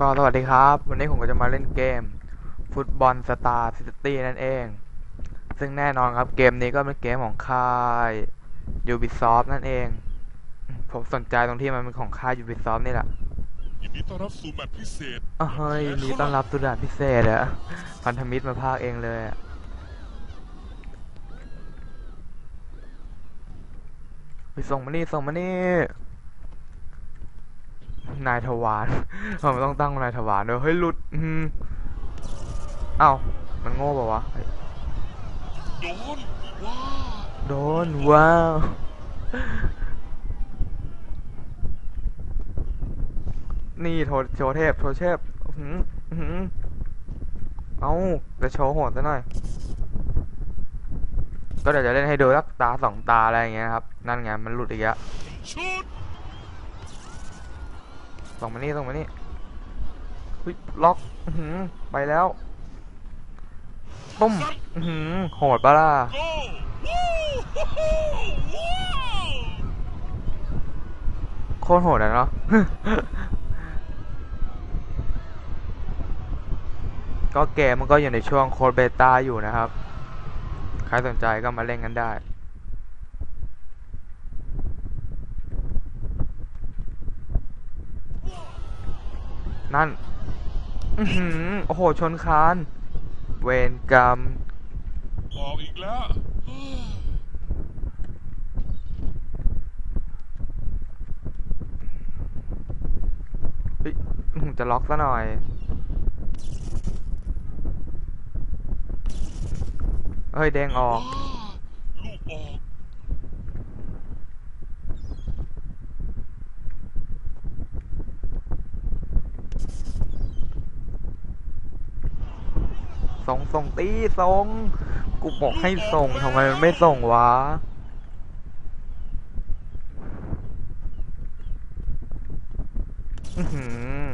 ก็สวัสดีครับ วันนี้ผมก็จะมาเล่นเกม ฟุตบอลสตาร์ซิตี้นั่นเอง ซึ่งแน่นอนครับเกมนี้ก็เป็นเกมของค่าย Ubisoft นั่นเอง ผมสนใจตรงที่มันเป็นของค่าย Ubisoft นี่แหละยินดีต้อนรับสู่แมตช์พิเศษอ้าวเฮ้ยนี่ต้อนรับตุดาพิเศษอะพันธมิตรมาพากเองเลยอะไปส่งมานี่ส่งมานี่ นายทวารผมต้องตั้งนายทวารด้วยเฮ้ยหลุดอืมเอ้ามันโง่ป่าวะโดนว้าโดนว้าวนี่โทโชเทพโชเทพอื้อหืออื้อหือเอาจะโชว์โหดซะหน่อย ก็เดี๋ยวจะเล่นให้ดูสักตาสองตาอะไรอย่างเงี้ยครับ นั่นไงมันหลุดอีกแล้ว ส่งมานี่ส่งมานี่เฮ้ยล็อกหือไปแล้วปุ้มหือโหดปะล่ะโคตรโหดอะเนาะก็เกมมันก็อยู่ในช่วงโค้ดเบต้าอยู่นะครับ ใครสนใจก็มาเล่นกันได้ นั่นอือหือโอ้โห ชนคาน เวรกรรมออกอีกแล้ว เฮ้ยอื้อหือจะล็อกซะหน่อย เฮ้ย แดงออก ว้าลูกออก ส่งส่งตีส่งกูบอกให้ส่งทำไมมันไม่ส่งวะอือหือ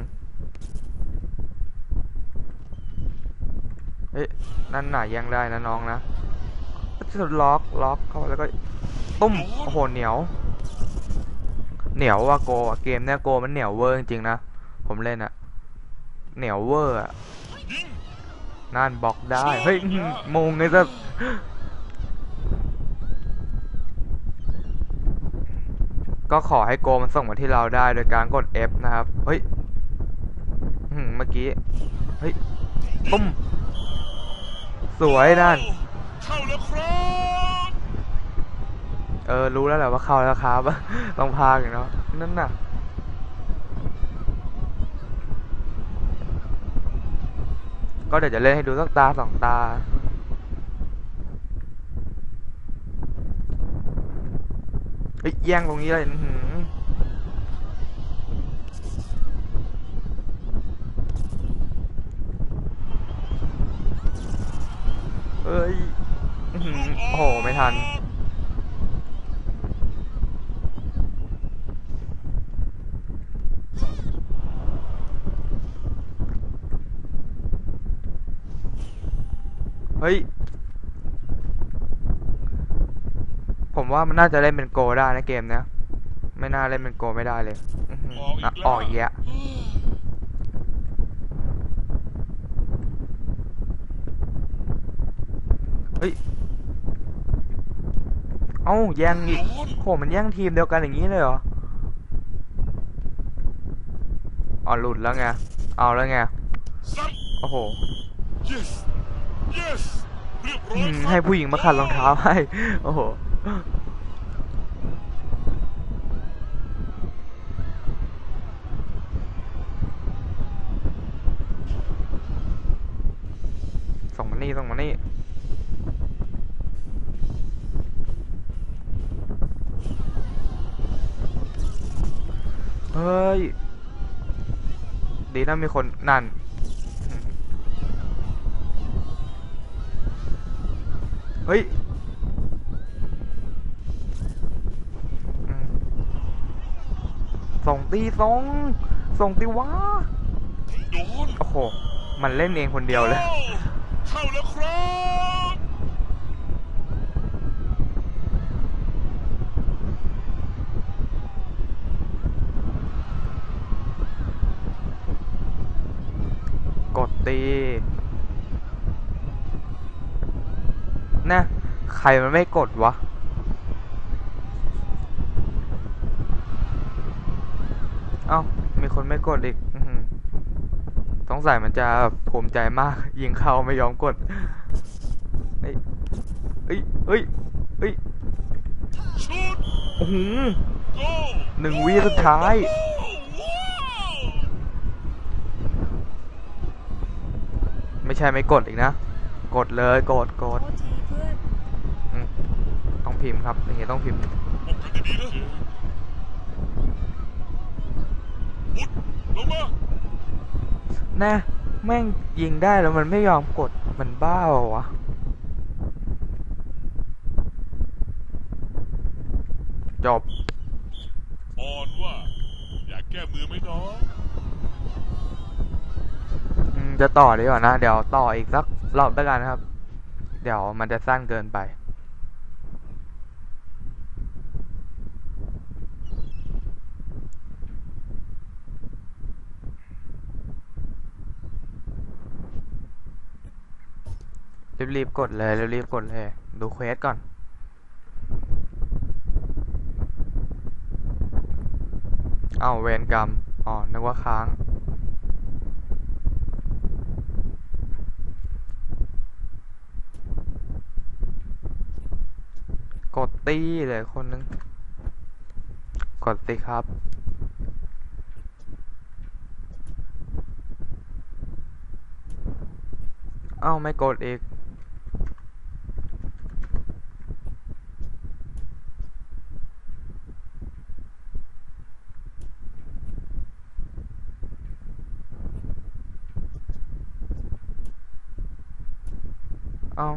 เอ๊ะนั่นน่ะยังได้นะน้องนะจะล็อกล็อกเข้าแล้วก็ตุ้มโอ้โหเหนียว เหนียวว่ะโกล์เกมเนี้ยโกล์มันเหนียวเวอร์จริงๆนะผมเล่นอะเหนียวเวอร์อะ นั่นบล็อกได้ เฮ้ยอื้อหือมงไงซะก็ขอให้โกมันส่งมาที่เราได้โดยการกด F นะครับ เฮ้ยอื้อหือเมื่อกี้ เฮ้ยปุ้ม สวยนั่น เข้าแล้วครับ เออ รู้แล้วแหละว่าเข้าแล้วครับ ต้องพากอย่างเนาะ นั่นน่ะ ก็เดี๋ยวจะเล่นให้ดูสักตาสองตาเฮ้ยแย่งตรงนี้เลยเอ้ยโอ้โห ไม่ทัน เฮ้ย ผม ว่ามันน่าจะเล่นเป็นโกได้นะเกมเนี้ยไม่น่าเล่นเป็นโกไม่ได้เลยอื้อหือออกอีกอะแล้วออกอีกแล้วเฮ้ย เอ้าแย่งอีกโดนโหมันแย่งทีมเดียวกันอย่างนี้เลยเหรออ๋อหลุดแล้วไง เอาแล้วไงซัดโอ้โห yes yes เรียบร้ออืยมครับให้ผู้หญิงมาขัดรองเท้าให้ โอ้โห ส่งมา นี่ส่งมานี่เฮ้ย ดีนะมีคนนั่นเฮ้ยอืมส่งตีส่งส่งตีวะโดนโอ้โห มันเล่นเองคนเดียวเลยโอ้ เข้าแล้วครับกดตีนะใครมันไม่กดวะ เอ้า มีคนไม่กดอีกอื้อหือ สงสัยมันจะภูมิใจมาก ยิงเข้าไม่ยอมกดเฮ้ยเฮ้ยเฮ้ยเฮ้ยโอ้ห Go! หนึ่งวิสุดท้ายไม่ใช่ไม่กดอีกนะ กดเลยกดกดต้องพิมพ์ครับอย่างเงี้ยต้องพิมพ์บุดลงมา แน่แม่งยิงได้แล้วมันไม่ยอมกดมันบ้าเปล่าวะจบอ่อนว่า อยากแก้มือไหมน้องอืมจะต่อดีกว่านะ เดี๋ยวต่ออีกสักรอบแล้วกันนะครับ เดี๋ยวมันจะสั้นเกินไป รีบๆกดเลยรีบๆกดเลย ดูเควสก่อน เอาเวรกรรม อ๋อ นึกว่าค้างกดตีเลยคนนึง กดสิครับ เอ้าไม่กดอีก เอา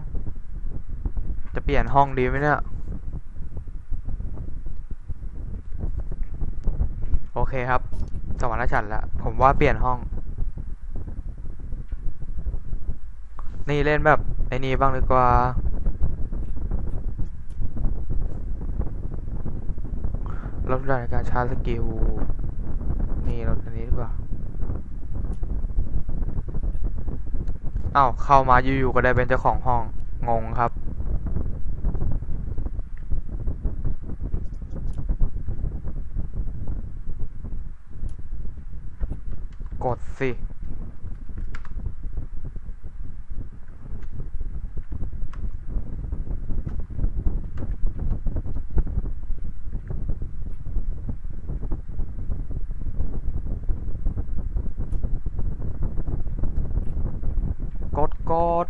จะเปลี่ยนห้องดีไหมเนี่ย โอเคครับ สวรรค์ฉันละ ผมว่าเปลี่ยนห้อง นี่เล่นแบบไอ้นี้บ้างดีกว่า ลดระดับการชาร์จสกิล นี่ลดอันนี้ดีกว่า อ้าวเข้ามาอยู่ๆก็ได้เป็นเจ้าของห้อง งงครับ กดสิ กดกด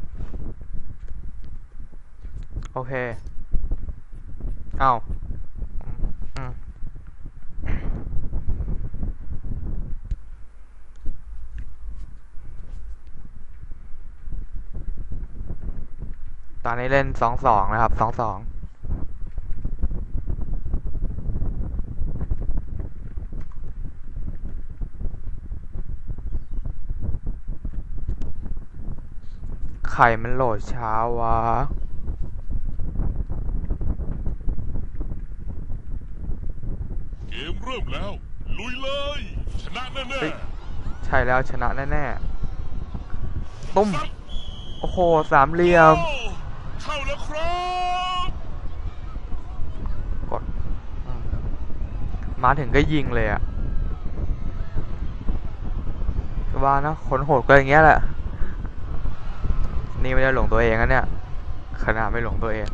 โอ เค เอาตอนนี้เล่นสองสองนะครับสองสองไข่มันโหลดช้าวะ เกมเริ่มแล้ว ลุยเลย ชนะแน่เฮ้ยใช่แล้วชนะแน่ๆตุ้ม ๆซัดโอ้โห สามเหลี่ยมโอ้เข้าแล้วครับกดอืมมาถึงก็ยิงเลยอะว่านะคนโหดก็อย่างเงี้ยแหละ นี่ไม่ได้หลงตัวเองนะเนี่ย ขนาดไม่หลงตัวเอง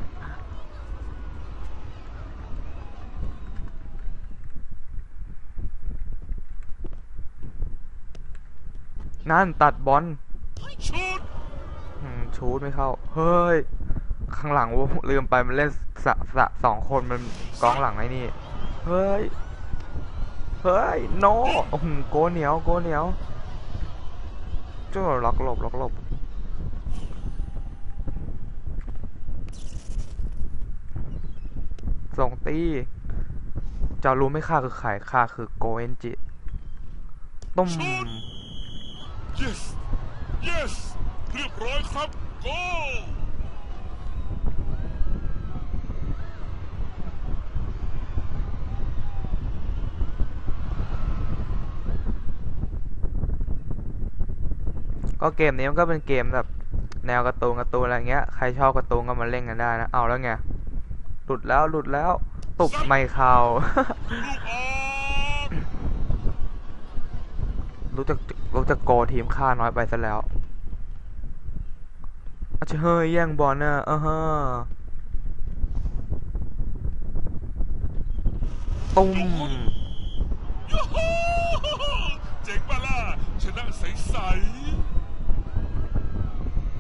นั่นตัดบอลชุดอืมชูดไม่เข้า เฮ้ย ข้างหลังวลืมไปมันเล่นสะสะสองคนมันกองหลังไอ้นี่ เฮ้ย เฮ้ย โนโอ้โหโกเหนียว โกเหนียวจ้าล็อกหลบล็อกหลบส่งตีจะรู้ไหม่ค่าคือใครค่าคือโกเอนจิ ต้ม yes yes เรียบร้อยครับ go ก็เกมนี้มันก็เป็นเกมแบบ แนวการ์ตูนการ์ตูนอะไรเงี้ย ใครชอบการ์ตูนก็มาเล่นกันได้นะ เอาแล้วไง หลุดแล้วหลุดแล้ว ตุบไม่เข้าลูกออก รู้จักรู้จักโกทีมค่าน้อยไปซะแล้วอาจจะเฮ้ยแย่งบอลน่ะอ่าฮะตุ้มยูฮูเจ๋งปะล่ะชนะใส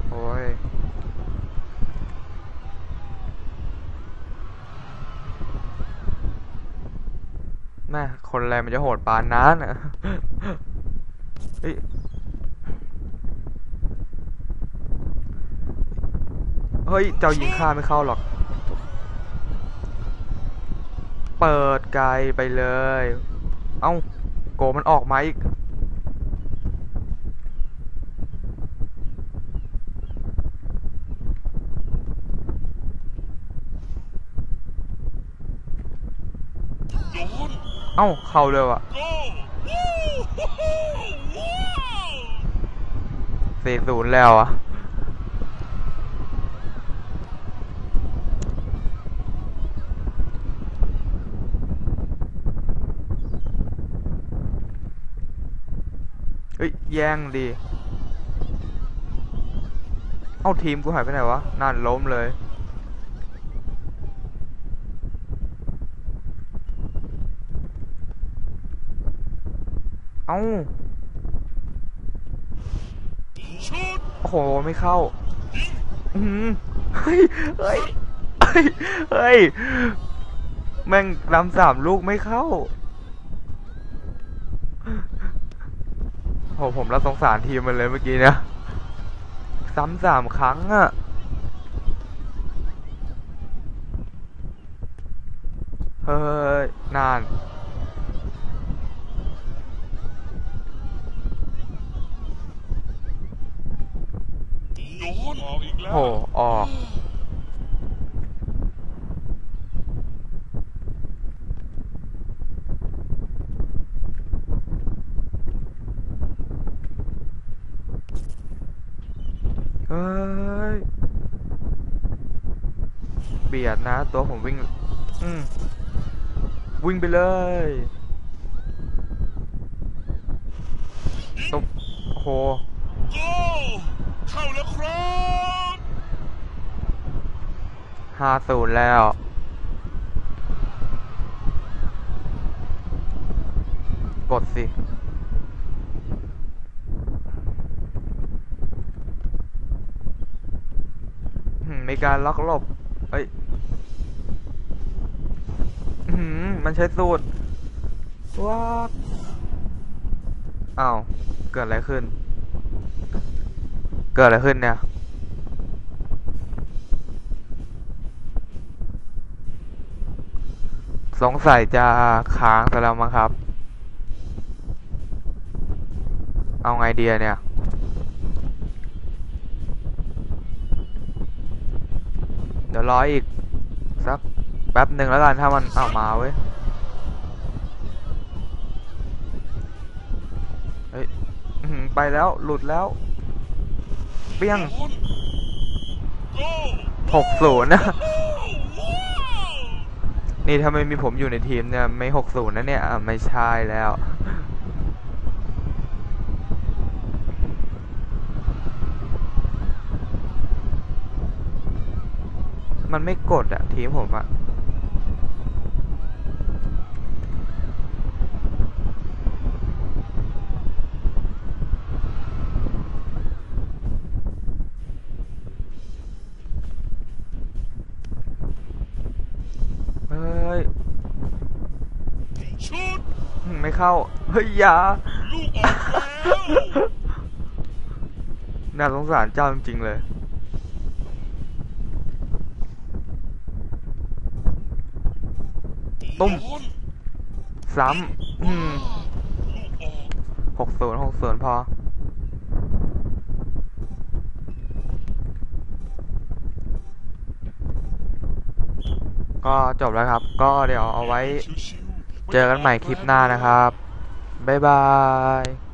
โอ้ยแม่คนอะไรมันจะโหดปานนั้นอะ เฮ้ยเฮ้ย เจ้ายิงข้าไม่เข้าหรอก เปิดไกลไปเลย เอ้า โกมันออกมาอีกๆโยนเอ้า เข้าเลยว่ะ โก้วู้ฮู้ฮู้ว้าว สี่ศูนย์แล้วอะเฮ้ยแย่งดี เอ้าทีมกูหายไปไหนวะ นั่นล้มเลยเอ้า ชุด โอ้โห ไม่เข้า อือหือเฮ้ยเฮ้ย เฮ้ย เฮ้ย แม่งลำสามลูกไม่เข้าโหผมละสงสารทีมมันเลยเมื่อกี้เนี่ยซ้ำสามครั้งอะเฮ้ย นาน โยนออกอีกแล้วโหออก เฮ้ย เบียดนะ ตัวผมวิ่ง อืมวิ่งไปเลยตุ๊บโอ้โหโก้ เข้าแล้วครับห้าศูนย์แล้ว กดสิมีการล็อกหลบ เอ้ยมันใช้สูตรว้าอ้าว เกิดอะไรขึ้น กิดอะไรขึ้นเนี่ย สงสัยจะค้างซะแล้วมั้งครับ เอาไงเดียเนี่ย เดี๋ยวรออีก สักแป๊บหนึ่งแล้วกันถ้ามันเอามาเว้ยเฮ้ยไปแล้วหลุดแล้ว เปี้ยงโยนโก้หกศูนย์นะว้าวนี่ถ้าไม่มีผมอยู่ในทีมเนี่ยไม่หกศูนย์นะเนี่ยอะไม่ใช่แล้วมันไม่กดอะทีมผมอะเฮ้ย ชุด อืมไม่ เข้า เฮ้ยยาลูกออกแล้วน่าสงสารเจ้าจริงๆเลย ตุ้มโยนซ้ำอืมลูกออกหกศูนย์หกศูนย์พอ ก็จบแล้วครับ ก็เดี๋ยวเอาไว้ เจอกันใหม่คลิปหน้านะครับ บ๊ายบาย